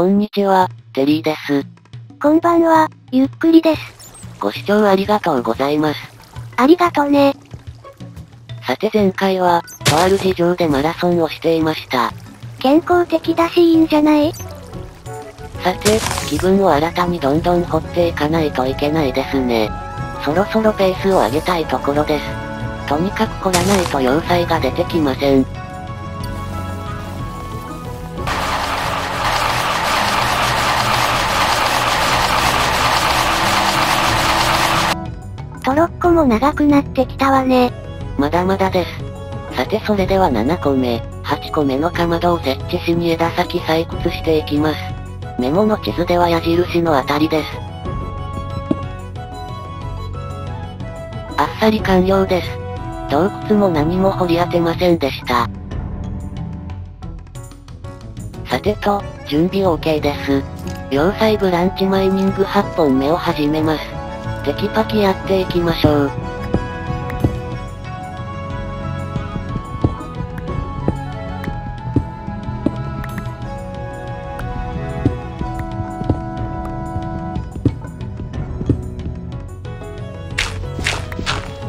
こんにちは、テリーです。こんばんは、ゆっくりです。ご視聴ありがとうございます。ありがとね。さて前回は、とある事情でマラソンをしていました。健康的だしいいんじゃない？さて、気分を新たにどんどん掘っていかないといけないですね。そろそろペースを上げたいところです。とにかく凝らないと要塞が出てきません。トロッコも長くなってきたわね。まだまだです。さてそれでは7個目、8個目のかまどを設置しに枝先採掘していきます。メモの地図では矢印のあたりです。あっさり完了です。洞窟も何も掘り当てませんでした。さてと、準備 OK です。要塞ブランチマイニング8本目を始めます。テキパキやっていきましょう。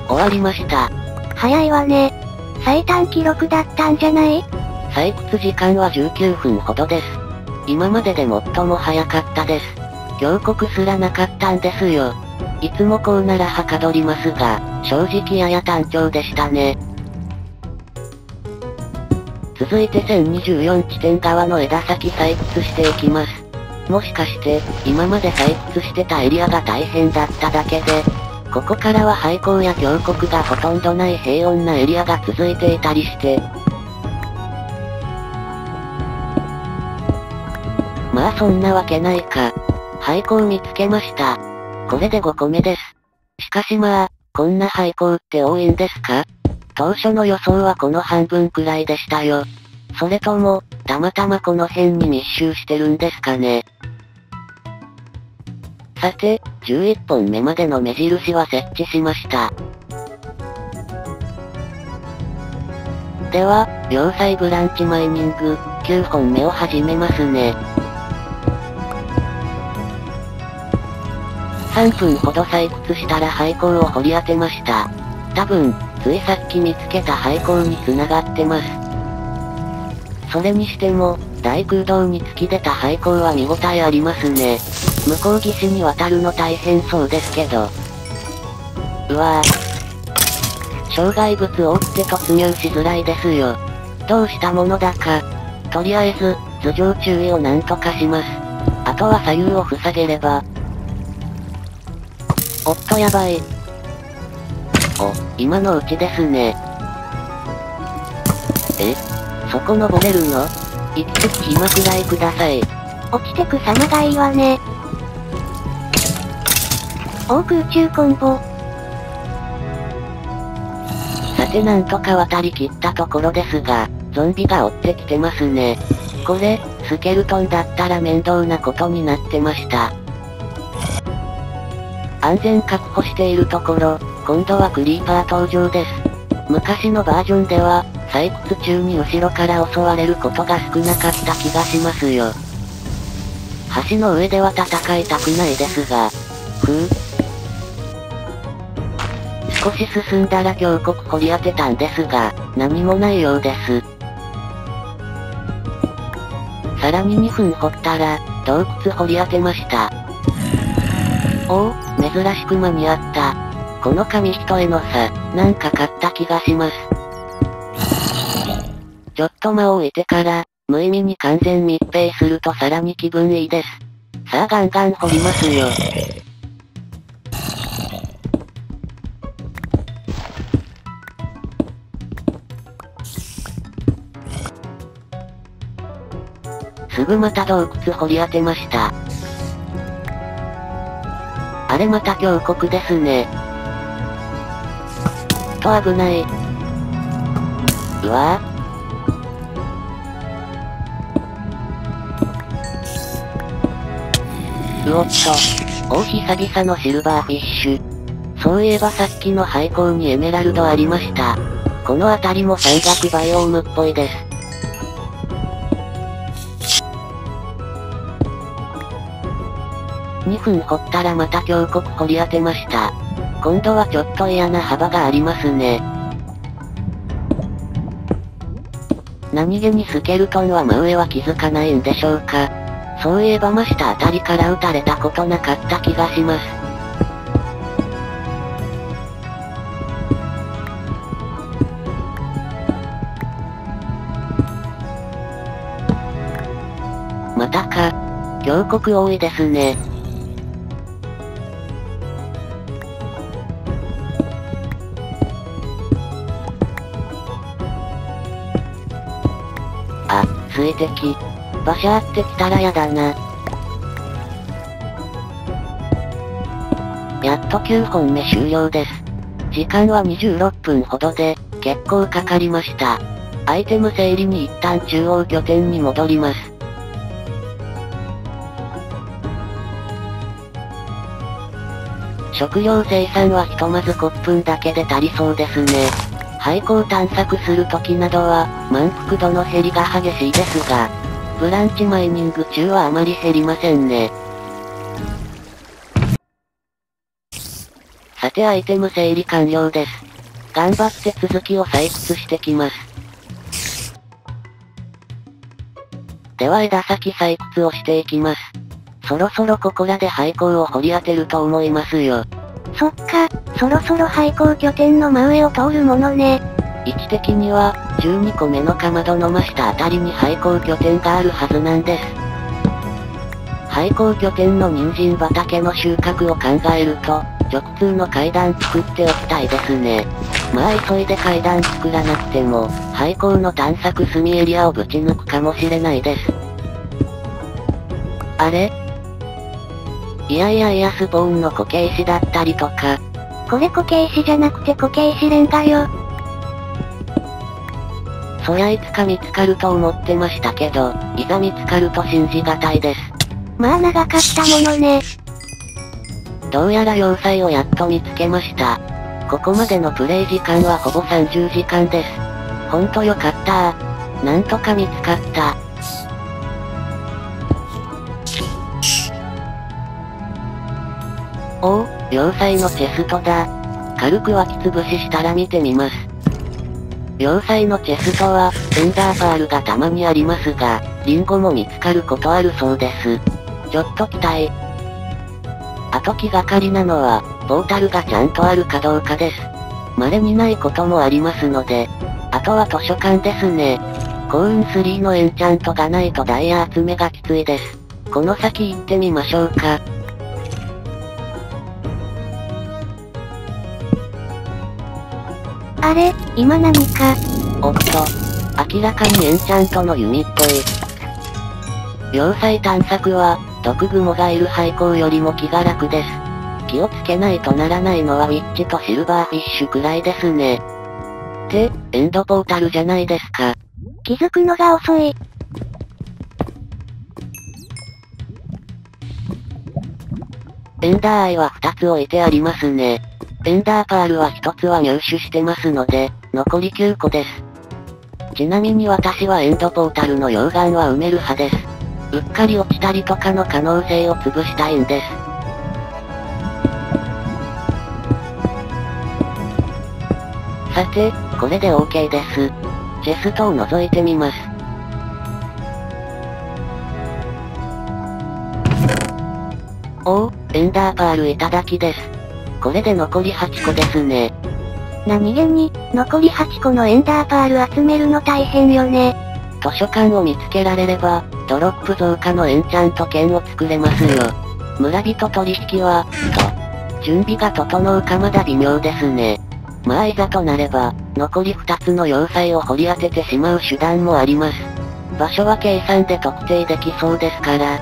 終わりました。早いわね。最短記録だったんじゃない採掘時間は19分ほどです。今までで最も早かったです。峡谷すらなかったんですよ。いつもこうならはかどりますが、正直やや単調でしたね。続いて1024地点側の枝先採掘していきます。もしかして、今まで採掘してたエリアが大変だっただけで、ここからは廃校や峡谷がほとんどない平穏なエリアが続いていたりして、まあそんなわけないか。廃校見つけました。これで5個目です。しかしまあ、こんな廃校って多いんですか？当初の予想はこの半分くらいでしたよ。それとも、たまたまこの辺に密集してるんですかね？さて、11本目までの目印は設置しました。では、要塞ブランチマイニング、9本目を始めますね。3分ほど採掘したら廃坑を掘り当てました。多分、ついさっき見つけた廃坑に繋がってます。それにしても、大空洞に突き出た廃坑は見応えありますね。向こう岸に渡るの大変そうですけど。うわぁ。障害物を追って突入しづらいですよ。どうしたものだか。とりあえず、頭上注意をなんとかします。あとは左右を塞げれば。おっとやばい。お、今のうちですね。え？そこ登れるの？一匹暇くらいください。落ちてく様がいいわね。大空中コンボ。さてなんとか渡り切ったところですが、ゾンビが追ってきてますね。これ、スケルトンだったら面倒なことになってました。安全確保しているところ、今度はクリーパー登場です。昔のバージョンでは、採掘中に後ろから襲われることが少なかった気がしますよ。橋の上では戦いたくないですが、ふう。少し進んだら峡谷掘り当てたんですが、何もないようです。さらに2分掘ったら、洞窟掘り当てました。おお、珍しく間に合った。この紙一重の差、なんか買った気がします。ちょっと間を置いてから、無意味に完全密閉するとさらに気分いいです。さあガンガン掘りますよ。すぐまた洞窟掘り当てました。れまた峡谷ですね。と危ない。うわぁ。うおっと。お久々のシルバーフィッシュ。そういえばさっきの廃坑にエメラルドありました。この辺りも山岳バイオームっぽいです。2分掘ったらまた峡谷掘り当てました。今度はちょっと嫌な幅がありますね。何気にスケルトンは真上は気づかないんでしょうか。そういえば真下あたりから撃たれたことなかった気がします。またか。峡谷多いですね。水滴。バシャーってきたらやだな。やっと9本目終了です。時間は26分ほどで、結構かかりました。アイテム整理に一旦中央拠点に戻ります。食料生産はひとまずコップンだけで足りそうですね。廃校探索する時などは、満腹度の減りが激しいですが、ブランチマイニング中はあまり減りませんね。さてアイテム整理完了です。頑張って続きを採掘してきます。では枝先採掘をしていきます。そろそろここらで廃校を掘り当てると思いますよ。そっか、そろそろ廃校拠点の真上を通るものね。位置的には、12個目のかまどの真下あたりに廃校拠点があるはずなんです。廃校拠点の人参畑の収穫を考えると、直通の階段作っておきたいですね。まあ急いで階段作らなくても、廃校の探索隅エリアをぶち抜くかもしれないです。あれ？いやいやいやスポーンの固形石だったりとか。これ固形石じゃなくて固形石レンガよ。そりゃいつか見つかると思ってましたけど、いざ見つかると信じがたいです。まあ長かったものね。どうやら要塞をやっと見つけました。ここまでのプレイ時間はほぼ30時間です。ほんとよかったなんとか見つかった。要塞のチェストだ。軽く湧き潰ししたら見てみます。要塞のチェストは、エンダーパールがたまにありますが、リンゴも見つかることあるそうです。ちょっと期待。あと気がかりなのは、ポータルがちゃんとあるかどうかです。稀にないこともありますので、あとは図書館ですね。幸運3のエンチャントがないとダイヤ集めがきついです。この先行ってみましょうか。あれ、今何か。おっと。明らかにエンチャントの弓っぽい。要塞探索は、毒雲がいる廃校よりも気が楽です。気をつけないとならないのはウィッチとシルバーフィッシュくらいですね。って、エンドポータルじゃないですか。気づくのが遅い。エンダーアイは2つ置いてありますね。エンダーパールは1つは入手してますので、残り9個です。ちなみに私はエンドポータルの溶岩は埋める派です。うっかり落ちたりとかの可能性を潰したいんです。さて、これで OK です。チェストを覗いてみます。おお、エンダーパールいただきです。これで残り8個ですね。何気に、残り8個のエンダーパール集めるの大変よね。図書館を見つけられれば、ドロップ増加のエンチャント券を作れますよ。村人取引は、と、準備が整うかまだ微妙ですね。まあいざとなれば、残り2つの要塞を掘り当ててしまう手段もあります。場所は計算で特定できそうですから、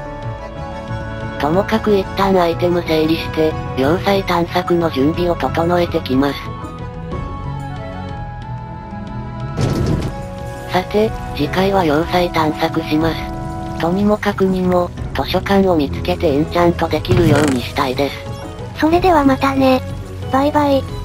ともかく一旦アイテム整理して、要塞探索の準備を整えてきます。さて、次回は要塞探索します。とにもかくにも、図書館を見つけてエンチャントできるようにしたいです。それではまたね。バイバイ。